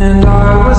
and I.